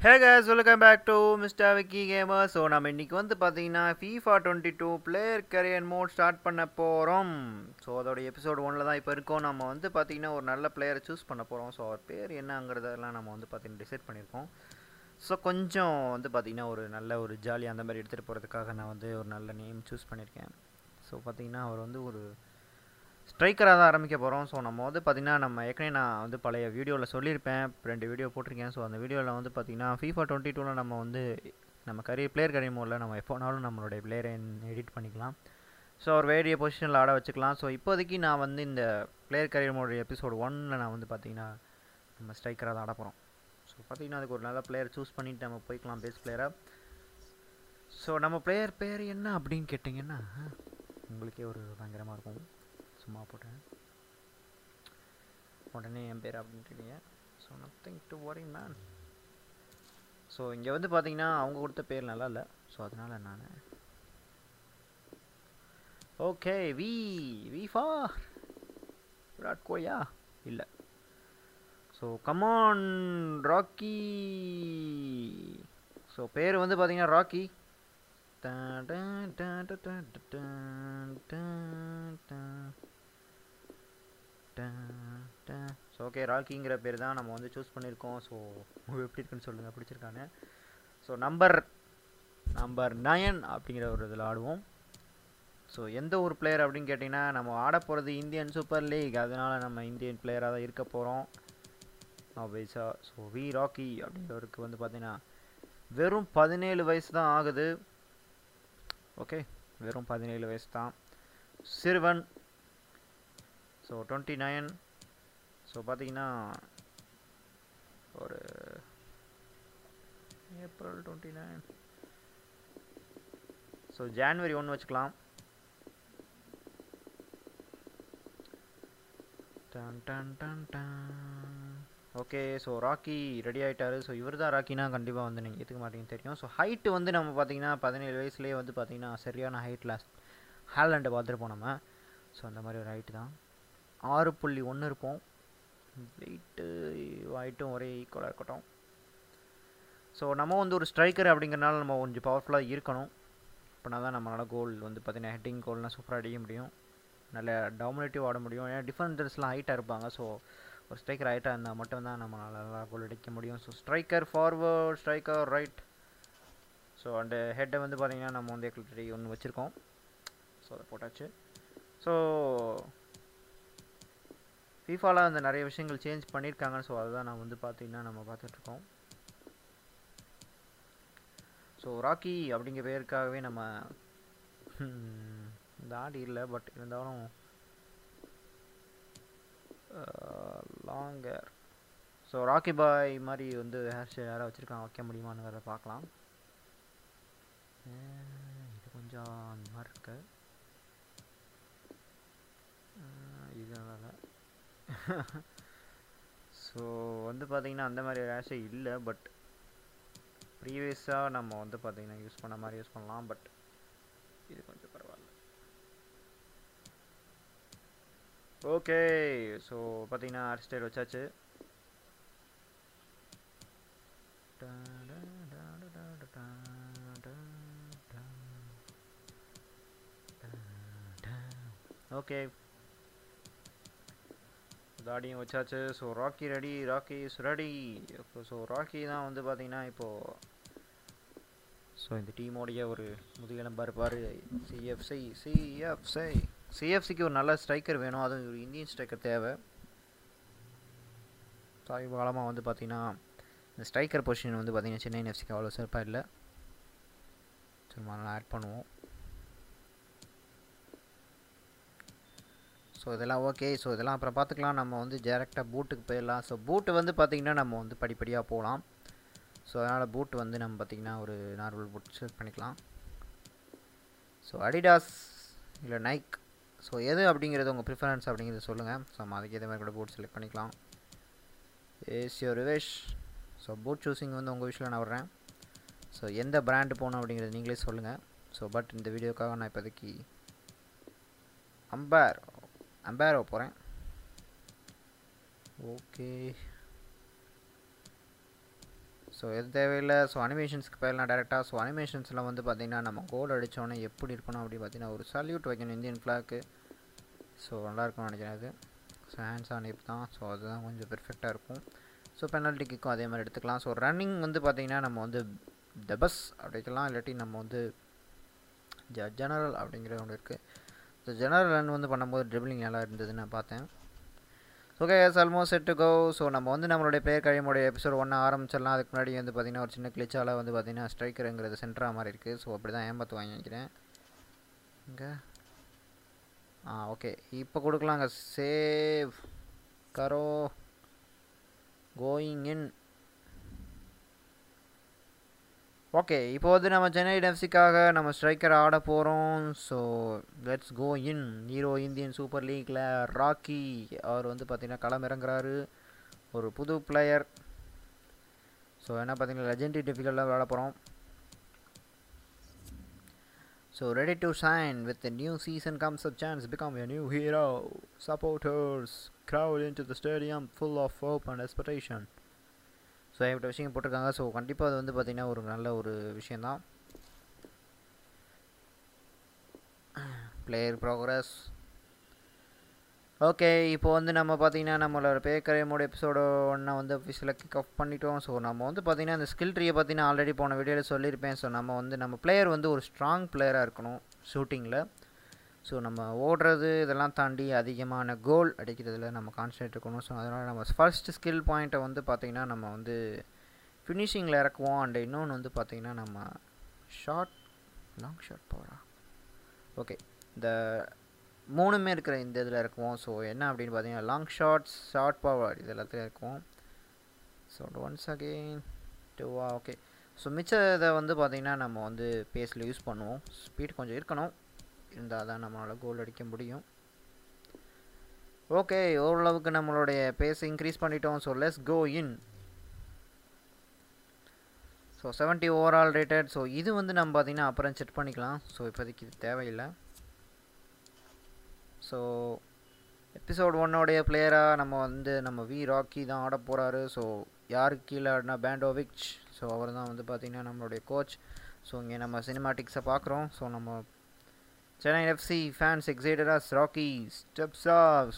Hey guys welcome back to mister Vicky gamer so நம்ம இன்றைக்கி வந்து பார்த்தீங்கன்னா FIFA twenty two player career mode start பண்ண போகிறோம் ஸோ அதோட எபிசோட் ஒன்றில் தான் இப்போ இருக்கோம். நம்ம வந்து பார்த்தீங்கன்னா ஒரு நல்ல பிளேயரை சூஸ் பண்ண போகிறோம் ஸோ அவர் பேர் என்னங்கிறதெல்லாம் நம்ம வந்து பார்த்தீங்கன்னா டிசைட் பண்ணியிருக்கோம். ஸோ கொஞ்சம் வந்து பார்த்திங்கன்னா ஒரு நல்ல ஒரு ஜாலி அந்த மாதிரி எடுத்துகிட்டு போகிறதுக்காக நான் வந்து ஒரு நல்ல நேம் சூஸ் பண்ணியிருக்கேன். ஸோ பார்த்தீங்கன்னா அவர் வந்து ஒரு ஸ்ட்ரைக்கராக தான் ஆரம்பிக்க போகிறோம் ஸோ நம்ம வந்து பார்த்திங்கன்னா நம்ம ஏற்கனவே நான் வந்து பழைய வீடியோவில் சொல்லியிருப்பேன். ரெண்டு வீடியோ போட்டிருக்கேன். ஸோ அந்த வீடியோவில் வந்து பார்த்திங்கன்னா ஃபீஃபா டுவெண்ட்டி டூவில் நம்ம வந்து நம்ம கரியர் பிளேயர் கரியர் மோடில் நம்ம எப்போனாலும் நம்மளுடைய பிளேயரை எடிட் பண்ணிக்கலாம். ஸோ அவர் வேறிய பொசிஷனில் ஆட வச்சுக்கலாம். ஸோ இப்போதைக்கு நான் வந்து இந்த பிளேயர் கரியர் மோடைய எபிசோட் ஒன்னில் நான் வந்து பார்த்திங்கன்னா நம்ம ஸ்ட்ரைக்கராக தான் ஆட போகிறோம் ஸோ பார்த்திங்கன்னா அதுக்கு ஒரு நல்ல பிளேயர் சூஸ் பண்ணிவிட்டு நம்ம போய்க்கலாம் பேஸ்ட் பிளேயராக ஸோ நம்ம பிளேயர் பேர் என்ன அப்படின்னு கேட்டிங்கன்னா உங்களுக்கே ஒரு பயங்கரமாக இருக்கும். சும்மா போட்டேன். உடனே என் பேர் அப்படின்ட்டுருக்கீங்க so nothing to worry man so இங்கே வந்து பார்த்தீங்கன்னா அவங்க கொடுத்த பேர் நல்லா இல்லை. ஸோ அதனால் நான் okay V V for Virat Goliath இல்லை. ஸோ கமான் ராக்கி ஸோ பேர் வந்து பார்த்தீங்கன்னா ராக்கி ஸோ ஓகே ராக்கிங்கிற பேர் தான் நம்ம வந்து சூஸ் பண்ணியிருக்கோம். ஸோ எப்படி இருக்குன்னு சொல்லுங்கள் பிடிச்சிருக்காங்க ஸோ நம்பர் நம்பர் நயன் அப்படிங்கிற ஒரு இதில் ஆடுவோம். ஸோ எந்த ஒரு பிளேயர் அப்படின்னு கேட்டிங்கன்னா நம்ம ஆட போகிறது இந்தியன் சூப்பர் லீக் அதனால் நம்ம இந்தியன் பிளேயராக தான் இருக்க போகிறோம் ஆப்வியஸாக ஸோ வி ராக்கி அப்படிங்கிறவருக்கு வந்து பார்த்திங்கன்னா வெறும் பதினேழு வயசு தான் ஆகுது. ஓகே வெறும் பதினேழு வயசு தான். சிறுவன் ஸோ டுவெண்ட்டி நைன் ஸோ பார்த்தீங்கன்னா ஒரு April twenty nine so January ஒன்று வச்சுக்கலாம். Done done done done okay so Rocky ready ஆகிட்டாரு ஸோ இவர் தான் ராக்கினா கண்டிப்பாக வந்து நீங்கள் ஏற்றுக்க மாட்டீங்கன்னு தெரியும். ஸோ ஹைட்டு வந்து நம்ம பார்த்தீங்கன்னா பதினேழு வயசுலேயே வந்து பார்த்தீங்கன்னா சரியான ஹைட்டில் ஹேலண்டை பார்த்துருப்போம் நம்ம ஸோ அந்த மாதிரி ஒரு ஹைட்டு தான். ஆறு புள்ளி ஒன்று இருப்போம் வெயிட்டு வாயிட்டும் ஒரே ஈக்குவலாக இருக்கட்டும். ஸோ நம்ம வந்து ஒரு ஸ்ட்ரைக்கர் அப்படிங்கிறனால நம்ம கொஞ்சம் பவர்ஃபுல்லாக இருக்கணும். அப்படின்னா தான் நம்மளால் கோல் வந்து பார்த்தீங்கன்னா ஹெட்டிங் கோல்னால் சூப்பராக அடிக்க முடியும். நல்ல டாமினேட்டிவ் ஆட முடியும். ஏன்னா டிஃபெண்டர்ஸ்லாம் ஹைட்டாக இருப்பாங்க. ஸோ ஒரு ஸ்ட்ரைக்கர் ஹைட்டாக இருந்தால் மட்டும்தான் நம்மளால் நல்லா கோல் அடிக்க முடியும். So striker forward striker right so அந்த ஹெட்டை வந்து பார்த்திங்கன்னா நம்ம வந்து எக்லட்டி ஒன்று வச்சுருக்கோம். ஸோ அதை போட்டாச்சு. ஸோ ஃபீஃபாவில் அந்த நிறைய விஷயங்கள் சேஞ்ச் பண்ணியிருக்காங்க ஸோ அதுதான் நான் வந்து பார்த்திங்கன்னா நம்ம பார்த்துட்ருக்கோம். ஸோ ராக்கி அப்படிங்கிற பேருக்காகவே நம்ம தாடி இல்லை பட் இருந்தாலும் லாங்கர் ஸோ ராக்கி பாய் மாதிரி வந்து ஹேர் ஸ்டைல் யாராவது வச்சுருக்காங்க வைக்க முடியுமான்னு பார்க்கலாம். இது கொஞ்சம் அந்த மாதிரி இருக்கு. இது நல்லா ஸோ வந்து பார்த்திங்கன்னா அந்த மாதிரி ரேஷே இல்லை பட் ப்ரீவியஸாக நம்ம வந்து பார்த்திங்கன்னா யூஸ் பண்ண மாதிரி யூஸ் பண்ணலாம் பட் இது கொஞ்சம் பரவாயில்ல. ஓகே ஸோ பார்த்தீங்கன்னா ஹேர் ஸ்டைல் வச்சாச்சு. ஓகே தாடியும் வச்சாச்சு. So Rocky ready Rocky is ready so Rocky தான் வந்து பார்த்தீங்கன்னா இப்போது ஸோ இந்த டீமோடைய ஒரு முதுகெலும்பாக இருப்பார் சிஎஃப்சி சிஎஃப்சி சிஎஃப்சிக்கு ஒரு நல்ல ஸ்ட்ரைக்கர் வேணும். அதுவும் ஒரு இந்தியன் ஸ்ட்ரைக்கர் தேவை. சமீப காலமாக வந்து பார்த்திங்கன்னா இந்த ஸ்ட்ரைக்கர் பொசிஷன் வந்து பார்த்திங்கன்னா சென்னை எஃப்சிக்கு அவ்வளோ சிறப்பாக இல்லை. சும்மா நல்லா ஆட் பண்ணுவோம். ஸோ இதெல்லாம் ஓகே ஸோ இதெல்லாம் அப்புறம் பார்த்துக்கலாம். நம்ம வந்து டேரெக்டாக பூட்டுக்கு போயிடலாம். ஸோ பூட்டு வந்து பார்த்திங்கன்னா நம்ம வந்து படிப்படியாக போகலாம். ஸோ அதனால் பூட் வந்து நம்ம பார்த்திங்கன்னா ஒரு நார்மல் பூட் செலக்ட் பண்ணிக்கலாம். ஸோ அடிடாஸ் இல்லை நைக் ஸோ எது அப்படிங்கிறது உங்கள் ப்ரிஃபரன்ஸ் அப்படிங்கிறத சொல்லுங்கள் ஸோ நம்ம அதுக்கு மாதிரி கூட பூட் செலக்ட் பண்ணிக்கலாம். ஏஸ் யோர் ரிவேஷ் ஸோ பூட் சூஸிங் வந்து உங்கள் விஷயம் நான் வர்றேன் ஸோ எந்த பிராண்டு போகணும் அப்படிங்கிறது நீங்களே சொல்லுங்கள் ஸோ பட் இந்த வீடியோக்காக நான் இப்போதைக்கு அம்பேர் அம்பேரோ போகிறேன் ஓகே ஸோ எது தேவையில்லை? ஸோ அனிமேஷன்ஸ்க்கு போயிடலாம் டேரெக்டாக ஸோ அனிமேஷன்ஸில் வந்து பார்த்திங்கன்னா நம்ம கோல் அடித்தோன்னே எப்படி இருக்கணும் அப்படி பார்த்தீங்கன்னா ஒரு சல்யூட் வைக்கணும் இந்தியன் ஃப்ளாக்கு ஸோ நல்லாயிருக்கும்னு நினைக்கிறேன் அது. ஸோ ஹேண்ட்ஸ் ஆன் இப் தான். ஸோ அதுதான் கொஞ்சம் பெர்ஃபெக்டாக இருக்கும். ஸோ பெனல்ட்டி கிக்கும் அதே மாதிரி எடுத்துக்கலாம். ஸோ ரன்னிங் வந்து பார்த்திங்கன்னா நம்ம வந்து டபஸ் அப்படிக்கலாம் இல்லாட்டி நம்ம வந்து ஜ ஜெனரல் அப்படிங்கிற ஒன்று இருக்குது ஸோ ஜெனரல் ரன் வந்து பண்ணும்போது ட்ரிபிளிங் நல்லா இருந்தது நான் பார்த்தேன். Okay yes almost set to go so நம்ம வந்து நம்மளுடைய பிளேயர் கழிமுடைய எபிசோட் ஒன்று ஆரம்பிச்சிடலாம். அதுக்கு முன்னாடி வந்து பார்த்திங்கன்னா ஒரு சின்ன கிளிச்சால் வந்து பார்த்திங்கன்னா ஸ்ட்ரைக்கருங்கிறது சென்டராக மாதிரி இருக்குது ஸோ அப்படி தான் ஏம்பத்து வாங்கிக்கிறேன் இங்கே? ஆ ஓகே இப்போ கொடுக்கலாங்க. சேவ் கரோ கோயிங் இன் ஓகே இப்போ வந்து நம்ம சென்னை எஃப்சிக்காக நம்ம ஸ்ட்ரைக்கர் ஆட போகிறோம் so let's go in hero Indian super லீக்கில் rakhi அவர் வந்து பார்த்திங்கன்னா களம் இறங்குறாரு ஒரு புது பிளேயர் ஸோ என்ன பார்த்தீங்கன்னா லெஜெண்டரி டிஃபிகல்ட்டாக விளாட போகிறோம் so ready to shine with new season comes a chance become a new hero supporters crowd into the stadium full of hope and expectation so ஏகப்பட்ட விஷயம் போட்டிருக்காங்க. ஸோ கண்டிப்பாக அது வந்து பார்த்திங்கன்னா ஒரு நல்ல ஒரு விஷயந்தான் பிளேயர் ப்ரோக்ரஸ் ஓகே இப்போ வந்து நம்ம பார்த்தீங்கன்னா நம்மளோட பேக்கரைமோட எபிசோட ஒன்றை வந்து ஆஃபீஸில் கிக் ஆஃப் பண்ணிட்டோம். ஸோ நம்ம வந்து பார்த்திங்கன்னா அந்த ஸ்கில் ட்ரீயை பார்த்தீங்கன்னா ஆல்ரெடி போன வீடியோவில் சொல்லியிருப்பேன். ஸோ நம்ம வந்து நம்ம பிளேயர் வந்து ஒரு ஸ்ட்ராங் பிளேயராக இருக்கணும் ஷூட்டிங்கில் ஸோ நம்ம ஓடுறது இதெல்லாம் தாண்டி அதிகமான கோல் அடிக்கிறதுல நம்ம கான்சன்ட்ரேட் இருக்கணும். ஸோ அதனால் நம்ம ஃபர்ஸ்ட் ஸ்கில் பாயிண்ட்டை வந்து பார்த்திங்கன்னா நம்ம வந்து ஃபினிஷிங்கில் இறக்குவோம். அண்ட் இன்னொன்று வந்து பார்த்திங்கன்னா நம்ம ஷார்ட் லாங் ஷார்ட் பவரா ஓகே இந்த மூணுமே இருக்கிற இந்த இதில் இருக்குவோம் ஸோ என்ன அப்படின்னு பார்த்தீங்கன்னா லாங் ஷார்ட்ஸ் ஷார்ட் பவர் இது எல்லாத்துலேயும் இருக்குவோம் ஸோ ஒன்ஸ் அகெயின் டூவா ஓகே ஸோ மிச்ச இதை வந்து பார்த்திங்கன்னா நம்ம வந்து பேஸில் யூஸ் பண்ணுவோம். ஸ்பீட் கொஞ்சம் இருக்கணும். இருந்தால் தான் நம்மளால் கோல் அடிக்க முடியும். ஓகே ஓரளவுக்கு நம்மளுடைய பேஸ் இன்க்ரீஸ் பண்ணிட்டோம். So let's go in so seventy overall rated so இது வந்து நம்ம பார்த்திங்கன்னா அப்புறம் செக் பண்ணிக்கலாம். ஸோ இப்போதைக்கு இது தேவையில்லை. ஸோ எபிசோட் ஒன்னோடைய பிளேயராக நம்ம வந்து நம்ம வி ராக்கி தான் ஆட போகிறாரு ஸோ யாருக்கு கீழே ஆடினா பேண்டோவிச் ஸோ அவர் தான் வந்து பார்த்திங்கன்னா நம்மளுடைய கோச் ஸோ இங்கே நம்ம சினிமாட்டிக்ஸை பார்க்குறோம். ஸோ நம்ம Chennai FC fans excited as Rocky steps off.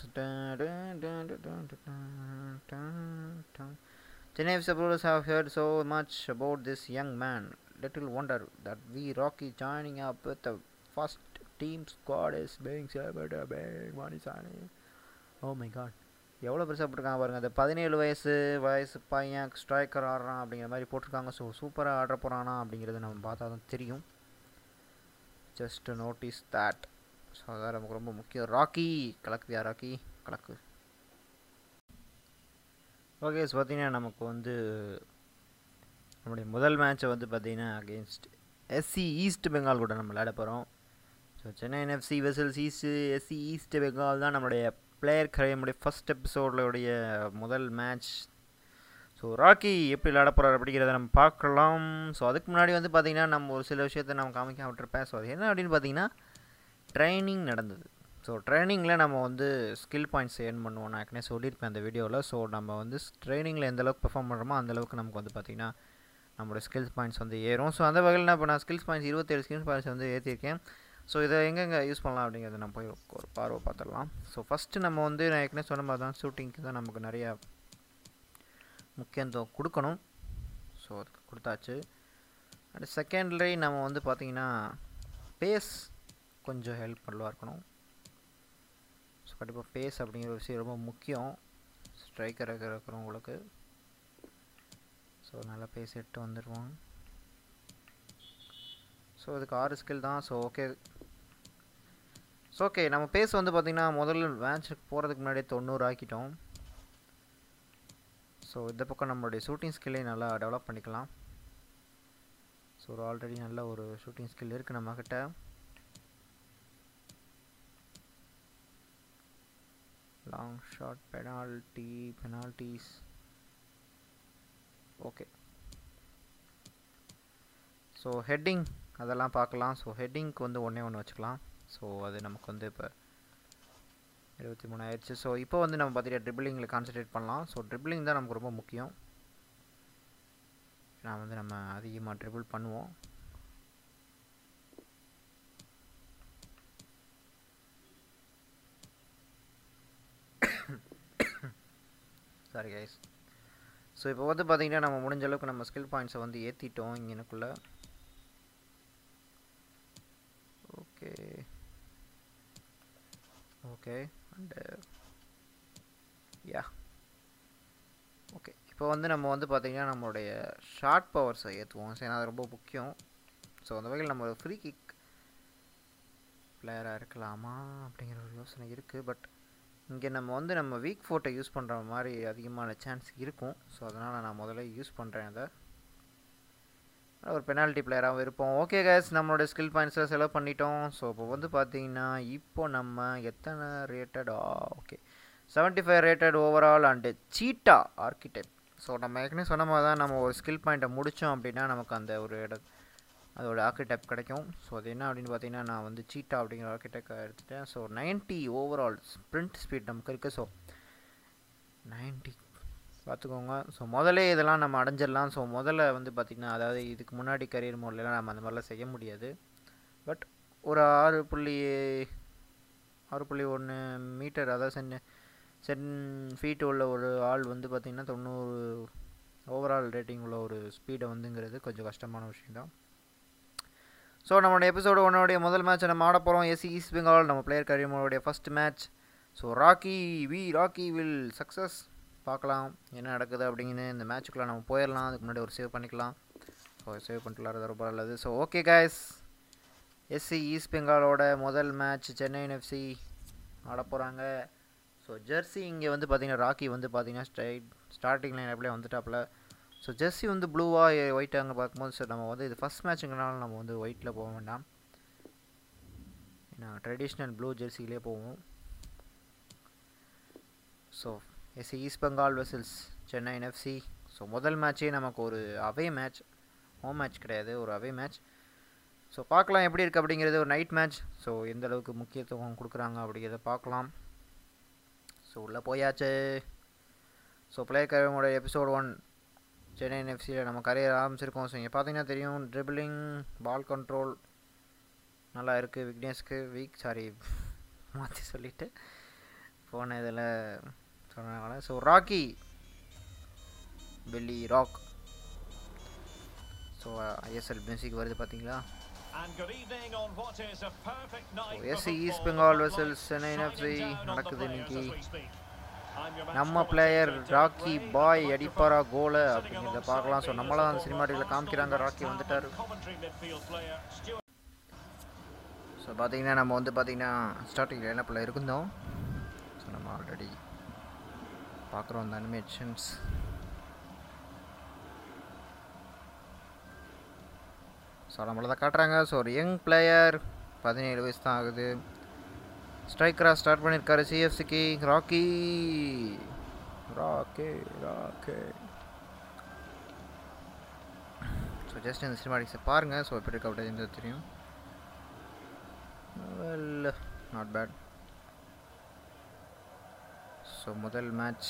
Chennai FC supporters have heard so much about this young man. Little wonder that we Rocky joining up with the first team squad is being celebrated by Manisani. Oh my god. எவ்வளோ பெருசாக போட்டிருக்காங்க பாருங்கள் அந்த பதினேழு வயசு வயசு பையன் striker ஆடுறான் அப்படிங்கிற மாதிரி போட்டிருக்காங்க ஸோ சூப்பராக ஆடுற போகிறானா அப்படிங்கிறது நம்ம பார்த்தா தான் தெரியும் ஜஸ்ட் நோட்டீஸ் தேட் ஸோ அதான் நமக்கு ரொம்ப முக்கியம். ராக்கி கலக்குவியா ராக்கி கலக்கு. ஓகே ஸோ பார்த்தீங்கன்னா நமக்கு வந்து நம்முடைய முதல் மேட்ச்சை வந்து பார்த்தீங்கன்னா அகேன்ஸ்ட் எஸ்சி ஈஸ்ட் பெங்கால் கூட நம்ம விளையாட போகிறோம் so Chennai NFC versus East SC East Bengal தான் நம்மளுடைய பிளேயர் கரையமுடைய ஃபஸ்ட் எபிசோடோடைய முதல் மேட்ச் ஸோ ராக்கி எப்படி விளாட போகிறார் அப்படிங்கிறத நம்ம பார்க்கலாம். ஸோ அதுக்கு முன்னாடி வந்து பார்த்திங்கன்னா நம்ம ஒரு சில விஷயத்த நம்ம காமிக்க விட்டுருப்பேன். ஸோ அது என்ன அப்படின்னு பார்த்தீங்கன்னா ட்ரைனிங் நடந்தது. ஸோ ட்ரைனிங்கில் நம்ம வந்து ஸ்கில் பாயிண்ட்ஸ் ஏர்ன் பண்ணுவோம். நான் ஏற்கனவே சொல்லியிருப்பேன் அந்த வீடியோவில் ஸோ நம்ம வந்து ட்ரைனிங்கில் எந்த அளவுக்கு பெர்ஃபார்ம் பண்ணுறோமோ அந்தளவுக்கு நமக்கு வந்து பார்த்திங்கன்னா நம்மளோட ஸ்கில்ஸ் பாயிண்ட்ஸ் வந்து ஏறும். ஸோ அந்த வகையில் நான் இப்போ நான் ஸ்கில்ஸ் பாயிண்ட்ஸ் இருபத்தேழு ஸ்கில்ஸ் பாயிண்ட்ஸ் வந்து ஏற்றிருக்கேன் ஸோ இதை எங்கெங்கே யூஸ் பண்ணலாம் அப்படிங்கிறத நம்ம போய் ஒரு பார்வை பார்த்துடலாம். ஸோ ஃபஸ்ட்டு நம்ம வந்து நான் ஏற்கனவே சொன்ன மாதிரி தான் ஷூட்டிங்க்கு தான் நமக்கு நிறையா முக்கியத்துவம் கொடுக்கணும். ஸோ அதுக்கு கொடுத்தாச்சு. அண்ட் செகண்ட்லி நம்ம வந்து பார்த்திங்கன்னா பேஸ் கொஞ்சம் ஹெல்ப் பண்ணலாம் இருக்கணும். ஸோ கண்டிப்பாக பேஸ் அப்படிங்கிற விஷயம் ரொம்ப முக்கியம். ஸ்ட்ரைக்கர் இருக்கிறவங்களுக்கு. ஸோ நல்லா பேஸ் வந்துடுவோம் ஸோ இதுக்கு ஆறு ஸ்கில் தான். ஸோ ஓகே ஸோ ஓகே நம்ம பேஸ் வந்து பார்த்திங்கன்னா முதல்ல மேட்ச்சுக்கு போகிறதுக்கு முன்னாடியே தொண்ணூறு ஆக்கிட்டோம். ஸோ இந்த பக்கம் நம்மளுடைய ஷூட்டிங் ஸ்கில்லை நல்லா டெவலப் பண்ணிக்கலாம். ஸோ ஒரு ஆல்ரெடி நல்ல ஒரு ஷூட்டிங் ஸ்கில் இருக்குது நம்மக்கிட்ட long shot penalty penalties okay so heading அதெல்லாம் பார்க்கலாம். ஸோ ஹெட்டிங்க்கு வந்து ஒன்றே ஒன்று வச்சுக்கலாம். ஸோ அது நமக்கு வந்து இப்போ இருபத்தி மூணு ஆயிடுச்சு. ஸோ இப்போ வந்து நம்ம பார்த்தீங்கன்னா ட்ரிபிளிங்கில் கான்சன்ட்ரேட் பண்ணலாம். ஸோ ட்ரிபிளிங் தான் நமக்கு ரொம்ப முக்கியம். நான் வந்து நம்ம அதிகமாக ட்ரிபிள் பண்ணுவோம். சாரி கைஸ் ஸோ இப்போ வந்து பார்த்திங்கன்னா நம்ம முடிஞ்ச அளவுக்கு நம்ம ஸ்கில் பாயிண்ட்ஸை வந்து ஏற்றிட்டோம் இங்கனுக்குள்ளே okay okay and yeah okay இப்போ வந்து நம்ம வந்து பார்த்திங்கன்னா நம்மளுடைய ஷார்ட் பவர்ஸை ஏற்றுவோம் ஏன்னா அது ரொம்ப முக்கியம். ஸோ அந்த வகையில் நம்ம ஃப்ரீ கிக் பிளேயராக இருக்கலாமா? அப்படிங்கிற ஒரு யோசனை இருக்குது பட் இங்கே நம்ம வந்து நம்ம வீக் ஃபோட்டை யூஸ் பண்ணுற மாதிரி அதிகமான சான்ஸ் இருக்கும். ஸோ அதனால் நான் முதல்ல யூஸ் பண்ணுறேன் அதை. ஒரு பெனால்ட்டி பிளேயராகவும் இருப்போம். ஓகே கேஸ் நம்மளோட ஸ்கில் பாயிண்ட்ஸில் செலவு பண்ணிட்டோம். ஸோ இப்போ வந்து பார்த்தீங்கன்னா இப்போ நம்ம எத்தனை ரேட்டடா okay seventy five rated overall and cheetah architect so நம்ம ஏற்கனவே சொன்ன மாதிரி தான் நம்ம ஒரு ஸ்கில் பாயிண்ட்டை முடித்தோம் அப்படின்னா நமக்கு அந்த ஒரு இட அதோட ஆர்கிடெக்ட் கிடைக்கும். ஸோ அது என்ன அப்படின்னு பார்த்தீங்கன்னா நான் வந்து சீட்டா அப்படிங்கிற ஆர்கிடெக்ட் எடுத்துட்டேன். So ninety overall sprint speed நமக்கு இருக்குது ஸோ நைன்ட்டி பார்த்துக்கோங்க ஸோ முதல்ல இதெல்லாம் நம்ம அடைஞ்சிடலாம். ஸோ முதல்ல வந்து பார்த்திங்கன்னா அதாவது இதுக்கு முன்னாடி கரியர் மோட்லலாம் நம்ம அந்த மாதிரிலாம் செய்ய முடியாது. பட் ஒரு ஆறு புள்ளி ஆறு புள்ளி ஒன்று மீட்டர் அதாவது சென் சென் ஃபீட் உள்ள ஒரு ஆள் வந்து பார்த்திங்கன்னா தொண்ணூறு ஓவரால் ரேட்டிங் உள்ள ஒரு ஸ்பீடை வந்துங்கிறது கொஞ்சம் கஷ்டமான விஷயந்தான் ஸோ நம்மளோட எபிசோடு ஒன்னோடைய முதல் மேட்ச்சை நம்ம ஆட போகிறோம் எஸ்சி ஈஸ்ட் பெங்கால் நம்ம player கரியமோடைய first match so Rocky we Rocky will success பார்க்கலாம் என்ன நடக்குது அப்படிங்கிறது இந்த மேட்ச்சுக்குள்ளே நம்ம போயிடலாம் அதுக்கு முன்னாடி ஒரு சேவ் பண்ணிக்கலாம். ஸோ சேவ் பண்ணிட்டு ரொம்ப நல்லது. So okay guys SC East பெங்காலோட முதல் மேட்ச் சென்னை எஃப்சி ஆட போகிறாங்க ஸோ ஜெர்சி இங்கே வந்து பார்த்திங்கன்னா ராக்கி வந்து பார்த்திங்கன்னா ஸ்ட்ரைட் ஸ்டார்டிங் லைன் அப்படியே வந்துட்டாப்பில். ஸோ ஜெர்சி வந்து ப்ளூவாக ஒயிட் அங்கே பார்க்கும்போது சார் நம்ம வந்து இது ஃபஸ்ட் மேட்ச்சுங்கனால நம்ம வந்து ஒயிட்டில் போக வேண்டாம். நான் ட்ரெடிஷ்னல் ப்ளூ ஜெர்சிலே போவோம். So S East Bengal versus Chennai NFC so முதல் மேட்ச்சே நமக்கு ஒரு அவே மேட்ச் ஹோம் மேட்ச் கிடையாது ஒரு அவே மேட்ச் ஸோ பார்க்கலாம் எப்படி இருக்குது அப்படிங்கிறது. ஒரு நைட் மேட்ச் ஸோ எந்த அளவுக்கு முக்கியத்துவம் கொடுக்குறாங்க அப்படிங்கிறத பார்க்கலாம். ஸோ உள்ளே போயாச்சு. ஸோ பிளேயர் கரமோட எபிசோட் ஒன் சென்னை என்எஃப்சியில் நம்ம கரியர் ஆரம்பிச்சிருக்கோம். ஸோ இங்கே பார்த்தீங்கன்னா தெரியும் ட்ரிபிளிங் பால் கண்ட்ரோல் நல்லா இருக்குது விக்னேஷ்க்கு வீக் சாரி மாற்றி சொல்லிவிட்டு போன இதில் சொன்னனால ஸோ ராக்கி பெல்லி ராக் ஸோ ஐஎஸ்எல் மியூசிக் வருது பார்த்தீங்களா SC East Bengal versus Chennai FC நடக்குது இன்னைக்கு. நம்ம பிளேயர் ராக்கி பாய் அடிப்பாரா கோல அப்படிங்கிறத பார்க்கலாம். ஸோ நம்மளாம் அந்த சினிமாட்டிக்கில் காமிக்கிறாங்க. ராக்கி வந்துட்டார். ஸோ பார்த்தீங்கன்னா நம்ம வந்து பார்த்தீங்கன்னா ஸ்டார்டிங் லைனப்பில் இருந்தோம். ஸோ நம்ம ஆல்ரெடி பார்க்குறோம் அந்த அனிமேஷன்ஸ் ஸோ நம்மளை தான் காட்டுறாங்க. ஸோ ஒரு யங் பிளேயர் பதினேழு வயசு தான் ஆகுது. ஸ்ட்ரைக்கராக ஸ்டார்ட் பண்ணியிருக்காரு சிஎஃப்சிக்கு Rocky Rocky Rocky so just இந்த சினிமாட்டிக்ஸை பாருங்கள் ஸோ எப்படி இருக்கு அப்படின்றது தெரியும். வெல் நாட் பேட் ஸோ முதல் match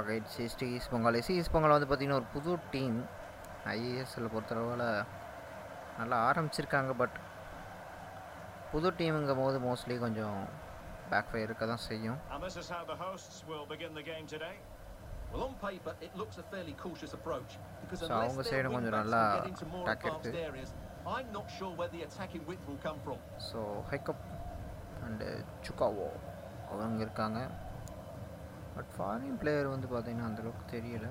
அகைட் CST East Bengal SC East Bengal வந்து பார்த்திங்கன்னா ஒரு புது டீம் ஐஏஎஸ்எல் பொறுத்தளவில் நல்லா ஆரம்பிச்சிருக்காங்க பட் புது டீமுங்கும் போது மோஸ்ட்லி கொஞ்சம் பேக் ஃபயர் இருக்க தான் செய்யும். Well, on paper, it looks a fairly cautious approach because unless அவங்க their side கொஞ்சம் wingbacks நல்லா can get into more attack advanced இருக்கு. areas, I'm not sure where the attacking width will come from. So ஹைக்கப் and சுக்காவோ அவங்க இருக்காங்க but foreign player வந்து பார்த்தீங்கன்னா அந்தளவுக்கு தெரியல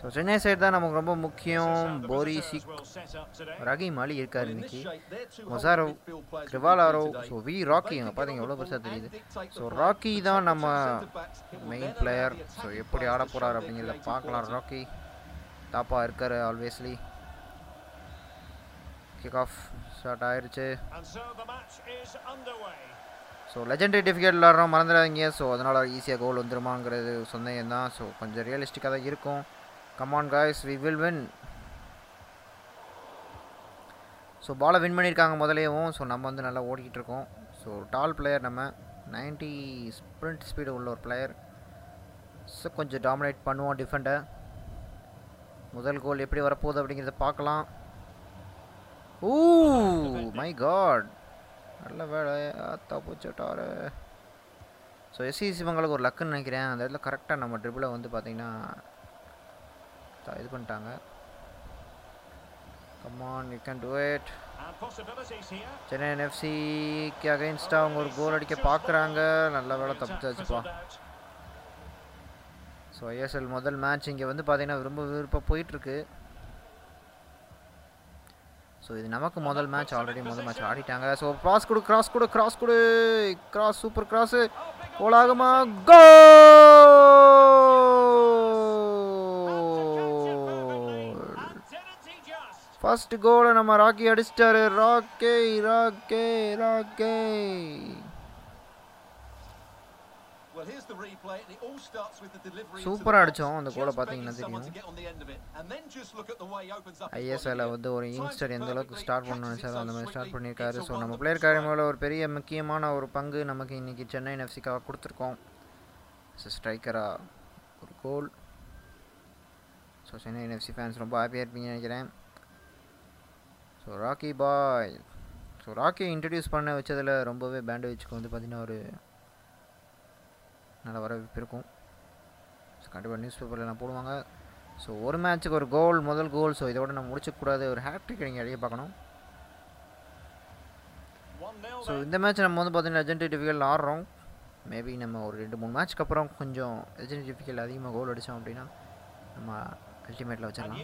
ஸோ சென்னை சைடு தான் நமக்கு ரொம்ப முக்கியம் போரி visitors சிக் will set up today. Rahim Ali இருக்கார் இன்னைக்கு மொசாரோ கிரிவாலாரோ ஸோ. வி ராக்கி அங்கே பார்த்தீங்க எவ்வளோ பெருசாக தெரியுது ஸோ ராக்கி தான் நம்ம மெயின் பிளேயர் ஸோ எப்படி ஆட போகிறார் அப்படிங்கிறத பார்க்கலாம். ராக்கி டாப்பா இருக்கார் ஆல்வேஸ்லி kick off start underway. So legendary difficult விளாட்றோம் மறந்துடாதீங்க. ஸோ அதனால் ஈஸியாக கோல் வந்துருமாங்கிறது சொன்னீங்க தான் ஸோ கொஞ்சம் ரியலிஸ்டிக்காக தான் இருக்கும். Come on guys we will win so பாலை வின் பண்ணியிருக்காங்க முதலேயும். ஸோ நம்ம வந்து நல்லா ஓடிக்கிட்டு இருக்கோம். ஸோ டால் பிளேயர் நம்ம. 90 ஸ்ப்ரிண்ட் ஸ்பீடு உள்ள ஒரு பிளேயர் ஸோ கொஞ்சம் டாமினேட் பண்ணுவோம் டிஃபெண்டை முதல் கோல் எப்படி வரப்போகுது அப்படிங்கிறத பார்க்கலாம். ஊ மை காட் நல்ல வேலை. தப்புச்சுட்டாரு ஸோ எஸ்சிசி இவங்களுக்கு ஒரு லக்குன்னு நினைக்கிறேன். அந்த இடத்துல கரெக்டாக நம்ம ட்ரிபிளை வந்து பார்த்தீங்கன்னா இது பண்ணிட்டாங்க. Come on you can do it. Chennai என்எஃப்சிக்கு அகைன்ஸ்டாக அவங்க ஒரு கோல் அடிக்க பார்க்குறாங்க. நல்ல வேலை தப்பிச்சாச்சுப்பா. ஸோ ஐஎஸ்எல் முதல் மேட்ச் இங்கே வந்து பார்த்தீங்கன்னா ரொம்ப விருப்பம் போயிட்டுருக்கு. ஸோ இது நமக்கு முதல் மேட்ச் ஆல்ரெடி முதல் மேட்ச் ஆடிட்டாங்க. ஸோ கிராஸ் கொடு கிராஸ் கொடு கிராஸ் கொடு. கிராஸ் சூப்பர் கிராஸு கோலாகமா. கோல் And ஃபர்ஸ்ட் கோலை நம்ம ராக்கி அடிச்சிட்டாரு. ராக்கே ராக்கே ராக்கே Well, here's the replay, and it all starts with the delivery. into the சூப்பரா. அடிச்சோம், அந்த Just பார்த்தீங்கன்னா தெரியும். ஐஎஸ்எல்ல. வந்து ஒரு யங்ஸ்டர் எந்த அளவுக்கு ஸ்டார்ட் பண்ண catches it நினைச்சாரோ so அந்த மாதிரி ஸ்டார்ட். பண்ணியிருக்காரு ஸோ நம்ம பிளேயர். காரியமில் ஒரு பெரிய முக்கியமான ஒரு பங்கு நமக்கு இன்னைக்கு சென்னை எஃப்சிக்காக கொடுத்துருக்கோம் ஸ்ட்ரைக்கராக ஒரு goal so Chennai FC fans ரொம்ப ஹாப்பியாக இருப்பீங்கன்னு நினைக்கிறேன் ஸோ ராக்கி பாய் ஸோ ராக்கியை இன்ட்ரடியூஸ் பண்ண வச்சதில் ரொம்பவே பேண்டேஜ்க்கு வந்து பார்த்திங்கன்னா ஒரு நல்ல வரவேற்பு இருக்கும். ஸோ கண்டிப்பாக நியூஸ் பேப்பரில் போடுவாங்க. ஸோ ஒரு மேட்ச்சுக்கு ஒரு கோல் முதல் கோல் ஸோ இதோட நம்ம முடிச்சக்கூடாது. ஒரு ஹேட்ரிக் நீங்கள் அடிக்க பார்க்கணும். 1-0 ஸோ. இந்த மேட்ச் நம்ம வந்து பார்த்தீங்கன்னா லெஜெண்ட் டிஃபிகல் ஆடுறோம். மேபி நம்ம ஒரு ரெண்டு மூணு மேட்ச்க்கு அப்புறம் கொஞ்சம் லெஜெண்ட் டிஃபிகல் அதிகமாக கோல் அடித்தோம் அப்படின்னா நம்ம அல்டிமேட்டில் வச்சிடலாம்.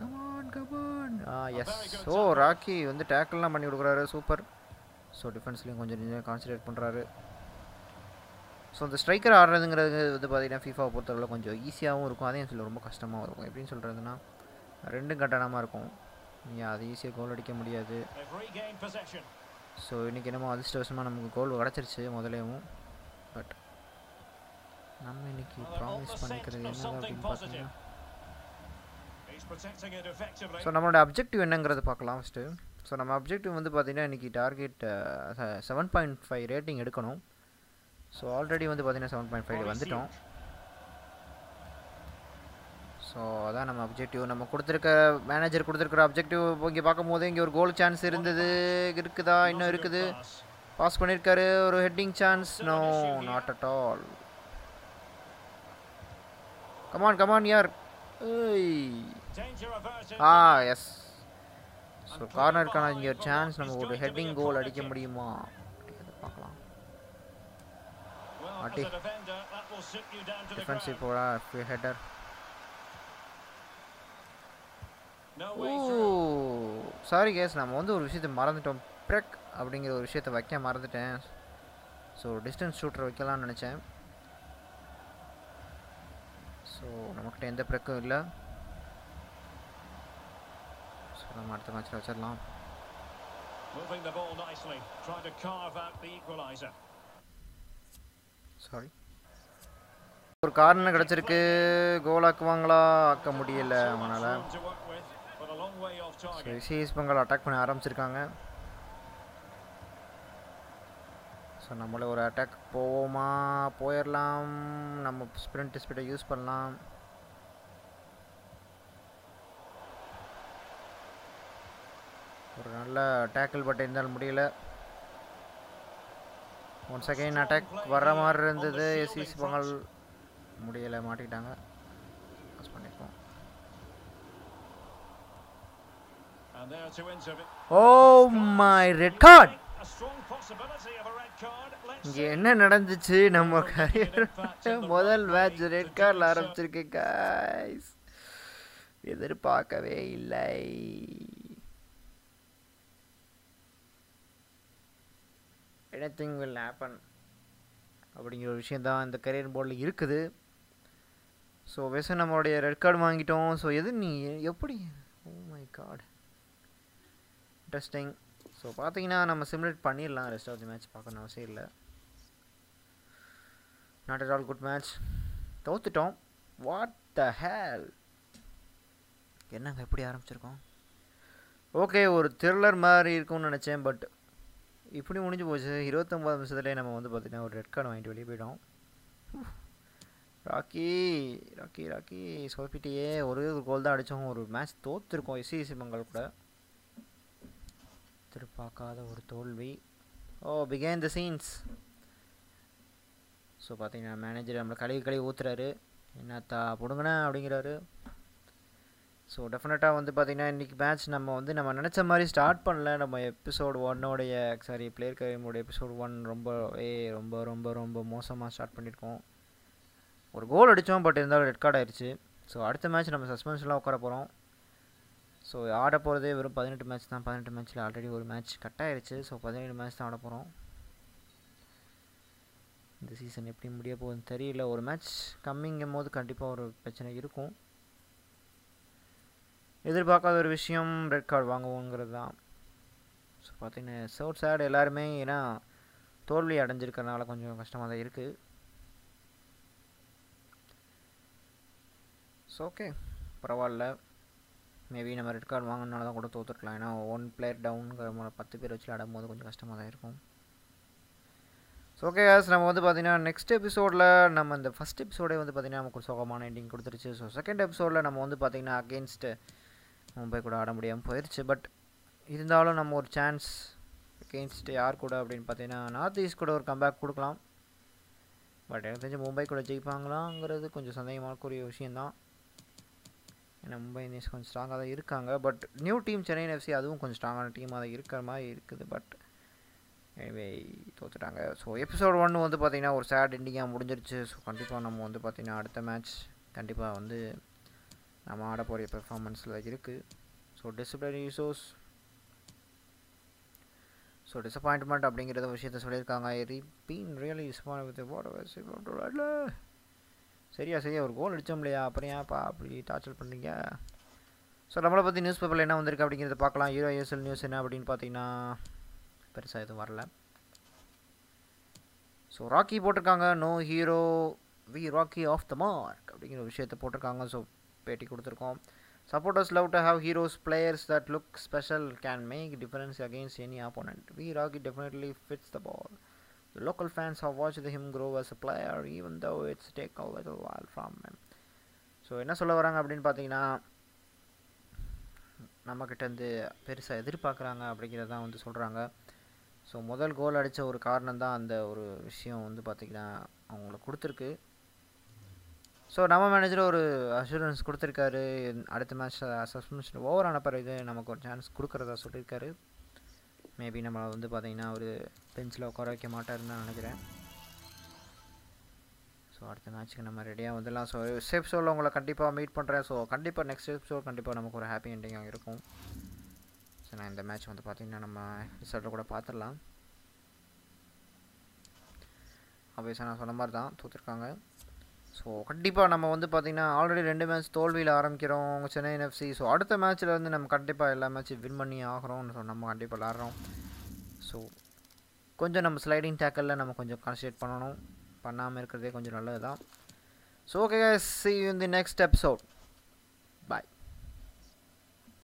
Come on come on ah yes so. Rocky வந்து டேக்கிள்லாம் பண்ணி கொடுக்குறாரு. சூப்பர் ஸோ டிஃபென்ஸ்லேயும் கொஞ்சம் கான்சன்ட்ரேட் பண்ணுறாரு ஸோ இந்த ஸ்ட்ரைக்கர் ஆடுறதுங்கிறது வந்து பார்த்தீங்கன்னா ஃபீஃபாவை பொறுத்தவரை கொஞ்சம் ஈஸியாகவும் இருக்கும். அதே சில ரொம்ப கஷ்டமாகவும் இருக்கும். எப்படின்னு சொல்கிறதுனா ரெண்டும் கட்டணமாக இருக்கும். நீங்கள் அது ஈஸியாக கோல் அடிக்க முடியாது. ஸோ இன்றைக்கி என்னமோ அதிர்ஷ்டவசமாக நமக்கு கோல் கிடச்சிருச்சு முதலேயும் பட் நம்ம இன்னைக்கு ப்ராமிஸ் பண்ணிக்கிறது என்னது something அப்படின்னு. பார்த்தீங்கன்னா. ஸோ நம்மளோட அப்ஜெக்டிவ் என்னங்கிறத பார்க்கலாம் ஃபஸ்ட்டு ஸோ நம்ம அப்ஜெக்டிவ் வந்து பார்த்தீங்கன்னா இன்றைக்கி target seven point five rating எடுக்கணும். ஸோ ஆல்ரெடி வந்து பார்த்தீங்கன்னா செவன் பாயிண்ட் ஃபைவ் வந்துட்டோம். ஸோ அதான் நம்ம அப்ஜெக்டிவ் நம்ம கொடுத்துருக்க மேனேஜர் கொடுத்துருக்குற அப்ஜெக்டிவ் இங்கே பார்க்கும்போது இங்கே ஒரு கோல் சான்ஸ் இருந்தது. இருக்குதா? இன்னும் இருக்குது. பாஸ் பண்ணியிருக்காரு ஒரு heading chance no not at all come on come on யார். ஆ எஸ் ஸோ கார்னருக்கான இங்கே ஒரு சான்ஸ் நம்ம ஒரு ஹெட்டிங் கோல் அடிக்க முடியுமா அப்படிங்கிறத பார்க்கலாம் Well, as Ati. a defender, that will sit you down to the defensive ground. போடா way through. சாரி கேஸ் நம்ம வந்து ஒரு விஷயத்தை மறந்துட்டோம். ப்ரெக் அப்படிங்கிற ஒரு விஷயத்தை வைக்க மறந்துட்டேன். ஸோ டிஸ்டன்ஸ் ஷூட்டர் வைக்கலாம்னு நினச்சேன். ஸோ நம்மக்கிட்ட எந்த ப்ரெக்கும் இல்லை. ஸோ நம்ம அடுத்த மேட்ச்சில் வச்சிடலாம் Moving the ball nicely, trying to carve out the equaliser. Sorry ஒரு கார்னர் கிடச்சிருக்கு. கோல் ஆக்குவாங்களா ஆக்க முடியல அவனால். room பெங்கால் அட்டாக் பண்ண ஆரம்பிச்சிருக்காங்க. ஸோ நம்மளே ஒரு அட்டாக் போவோமா? போயிடலாம் நம்ம ஸ்ப்ரிண்ட் ஸ்பீடை யூஸ் பண்ணலாம். ஒரு நல்ல டேக்கிள் பட் இருந்தாலும் முடியல. ஒன் செகண்ட் அட்டாக் வர்ற மாதிரி இருந்தது. எஸ்இசி பெங்கால் முடியலை மாட்டிக்கிட்டாங்க. பாஸ் பண்ணியிருக்கோம் oh oh my red card இங்கே என்ன நடந்துச்சு? நம்ம கரியர் முதல் மேட்ச் ரெட் கார்டில் ஆரம்பிச்சிருக்கு காய்ஸ் எதிர்பார்க்கவே இல்லை. எனிதிங் வில் ஹேப்பன் அப்படிங்கிற ஒரு விஷயம் தான் இந்த கரியர் போர்டில் இருக்குது. ஸோ வெச நம்மளுடைய ரெட் கார்டு வாங்கிட்டோம். ஸோ எது நீ? எப்படி? Oh my god interesting so பார்த்தீங்கன்னா நம்ம சிமுலேட் பண்ணிடலாம். ரெஸ்ட் ஆஃப் தி மேட்ச் பார்க்கணும் அவசியம் இல்லை. Not at all good match தோத்துட்டோம். What the hell என்னங்க எப்படி ஆரம்பிச்சிருக்கோம்? ஓகே ஒரு த்ரில்லர் மாதிரி இருக்கும்னு நினச்சேன் பட் இப்படி முடிஞ்சு போச்சு. இருபத்தொம்பது நிமிஷத்துலேயே நம்ம வந்து பார்த்திங்கன்னா ஒரு ரெட் கார்டு வாங்கிட்டு வெளியே போயிட்டோம். Rocky Rocky Rocky. சொதப்பிட்டியே. ஒரே ஒரு கோல் தான் அடித்தோம் ஒரு மேட்ச் தோற்றுருக்கோம் எஸ்சிசி மங்கள் கூட. எதிர்பார்க்காத ஒரு தோல்வி. ஓ பிகேன் த சீன்ஸ் ஸோ பார்த்தீங்கன்னா மேனேஜர் நம்மளை கழுவி கழுவி ஊற்றுறாரு என்னத்தா பிடுங்கண்ணா அப்படிங்கிறாரு. ஸோ டெஃபினட்டாக வந்து பார்த்திங்கன்னா இன்றைக்கி மேட்ச் நம்ம வந்து நம்ம நினச்ச மாதிரி ஸ்டார்ட் பண்ணல. நம்ம எபிசோட் ஒன்னோடைய சாரி பிளேயர் கரியமோட எபிசோட் ஒன் ரொம்ப ஏ ரொம்ப ரொம்ப ரொம்ப மோசமாக ஸ்டார்ட் பண்ணியிருக்கோம் ஒரு கோல் அடித்தோம் பட் இருந்தாலும் ரெட் கார்டு ஆயிடுச்சு ஸோ அடுத்த மேட்ச் நம்ம சஸ்பென்ஸ்லாம் உட்கார போகிறோம் ஸோ ஆட போகிறதே வெறும் பதினெட்டு மேட்ச் தான். பதினெட்டு மேட்ச்சில் ஆல்ரெடி ஒரு மேட்ச் கட் ஆயிருச்சு. ஸோ பதினேழு மேட்ச் தான் ஆட போகிறோம் இந்த சீசன் எப்படி முடிய போகுதுன்னு தெரியல. ஒரு மேட்ச் கம்மிங்கும் போது கண்டிப்பாக ஒரு பிரச்சனை இருக்கும். எதிர்பார்க்காத ஒரு விஷயம் ரெட் கார்டு வாங்குவோங்கிறது தான். ஸோ பார்த்தீங்கன்னா சவுட் சேடு எல்லாருமே ஏன்னா தோல்வி அடைஞ்சிருக்கிறனால கொஞ்சம் கஷ்டமாக தான் இருக்குது ஸோ ஓகே பரவாயில்ல. மேபி நம்ம ரெட் கார்டு வாங்கினால தான் கூட தோற்றுருக்கலாம் ஏன்னா ஒன் பிளேயர் டவுனுங்கிற மாதிரி பத்து பேர் வச்சு ஆடும் போது கொஞ்சம் கஷ்டமாக தான் இருக்கும். ஸோ ஓகே கேஸ் நம்ம வந்து பார்த்தீங்கன்னா நெக்ஸ்ட் எபிசோடில் நம்ம இந்த ஃபஸ்ட் எபிசோடே வந்து பார்த்தீங்கன்னா நமக்கு ஒரு சோகமான எண்டிங் கொடுத்துருச்சு. ஸோ செகண்ட் எபிசோடில் நம்ம வந்து பார்த்திங்கன்னா அகேன்ஸ்ட்டு மும்பை கூட ஆட முடியாமல் போயிடுச்சு பட் இருந்தாலும் நம்ம ஒரு சான்ஸ் அகெயின்ஸ்ட் யார் கூட அப்படின்னு பார்த்தீங்கன்னா நார்த் ஈஸ்ட் கூட ஒரு கம்பேக் கொடுக்கலாம். பட் எனக்கு தெரிஞ்சு மும்பை கூட ஜெயிப்பாங்களாங்கிறது கொஞ்சம் சந்தேகமானக்கூடிய விஷயந்தான் ஏன்னா மும்பை இந்தியன்ஸ் கொஞ்சம் ஸ்ட்ராங்காக தான் இருக்காங்க. But new team Chennai FC அதுவும் கொஞ்சம் ஸ்ட்ராங்கான டீமாக தான் இருக்கிற மாதிரி இருக்குது. பட் எனிவே தோத்துட்டாங்க. ஸோ எபிசோட் ஒன்று வந்து பார்த்திங்கன்னா ஒரு சேட் எண்டிங்காக முடிஞ்சிருச்சு. ஸோ கண்டிப்பாக நம்ம வந்து பார்த்திங்கன்னா அடுத்த மேட்ச் கண்டிப்பாக வந்து நம்ம ஆட போகிற பெர்ஃபார்மன்ஸில் இருக்குது so disciplinary shows so disappointment அப்படிங்கிறத விஷயத்த சொல்லியிருக்காங்க. பீன் ரியலி டிசப்பாயிண்ட் சரியா சரியா ஒரு கோல் அடித்தோம் இல்லையா? அப்புறம் ஏன்ப்பா அப்படி டார்ச்சர் பண்ணுறீங்க ஸோ நம்மளை பற்றி நியூஸ் பேப்பரில் என்ன வந்திருக்கு அப்படிங்கிறத பார்க்கலாம். ஹீரோ யூஎஸ்எல் நியூஸ் என்ன அப்படின்னு பார்த்தீங்கன்னா பெருசாக எதுவும் வரல. ஸோ ராக்கி போட்டிருக்காங்க. No hero V Rocky of the mark அப்படிங்கிற விஷயத்த போட்டிருக்காங்க. ஸோ பேட்டி கொடுத்துருக்கோம். Supporters love to have heroes players that look special can make difference against any opponent V Rocky definitely fits the ball The local fans have watched him grow as a player even though it's take a little while from him. So என்ன சொல்ல வராங்க அப்படின்னு பார்த்தீங்கன்னா நம்மக்கிட்டேருந்து பெருசாக எதிர்பார்க்குறாங்க அப்படிங்கிறத தான் வந்து சொல்கிறாங்க ஸோ முதல் கோல் அடித்த ஒரு காரணம் தான் அந்த ஒரு விஷயம் வந்து பார்த்திங்கன்னா அவங்களுக்கு கொடுத்துருக்கு. ஸோ நம்ம மேனேஜர் ஒரு அஷூரன்ஸ் கொடுத்துருக்காரு. அடுத்த மேட்ச் சஸ்பென்ஷன் ஓவர் ஆன பிறகு நமக்கு ஒரு சான்ஸ் கொடுக்குறதா சொல்லியிருக்காரு. மேபி நம்மளை வந்து பார்த்திங்கன்னா ஒரு பென்சில் உட்கார வைக்க மாட்டாருன்னு நான் நினைக்கிறேன். ஸோ அடுத்த மேட்ச்சுக்கு நம்ம ரெடியாக வந்துடலாம். ஸோ ஸ்டெப் ஷோவில் உங்களை கண்டிப்பாக மீட் பண்ணுறேன் ஸோ கண்டிப்பாக நெக்ஸ்ட் ஸ்டெப் ஷோ கண்டிப்பாக நமக்கு ஒரு ஹாப்பி என்டிங்காக இருக்கும். ஸோ நான் இந்த மேட்ச் வந்து பார்த்திங்கன்னா நம்ம ரிசல்ட்டை கூட பார்த்துடலாம் ஆப்வியஸாக நான் சொன்ன மாதிரி தான் தூத்துருக்காங்க. ஸோ கண்டிப்பாக நம்ம வந்து பார்த்திங்கன்னா ஆல்ரெடி ரெண்டு மேட்ச் தோல்வியில் ஆரம்பிக்கிறோம் சென்னை என்எஃப்சி ஸோ அடுத்த மேட்ச்சில் வந்து நம்ம கண்டிப்பாக எல்லா மேட்சும் வின் பண்ணி ஆகிறோம் ஸோ நம்ம கண்டிப்பாக விளாட்றோம். ஸோ கொஞ்சம் நம்ம ஸ்லைடிங் டேக்கலில் நம்ம கொஞ்சம் கான்சன்ட்ரேட் பண்ணணும். பண்ணாமல் இருக்கிறதே கொஞ்சம் நல்லது தான் so okay see in the next episode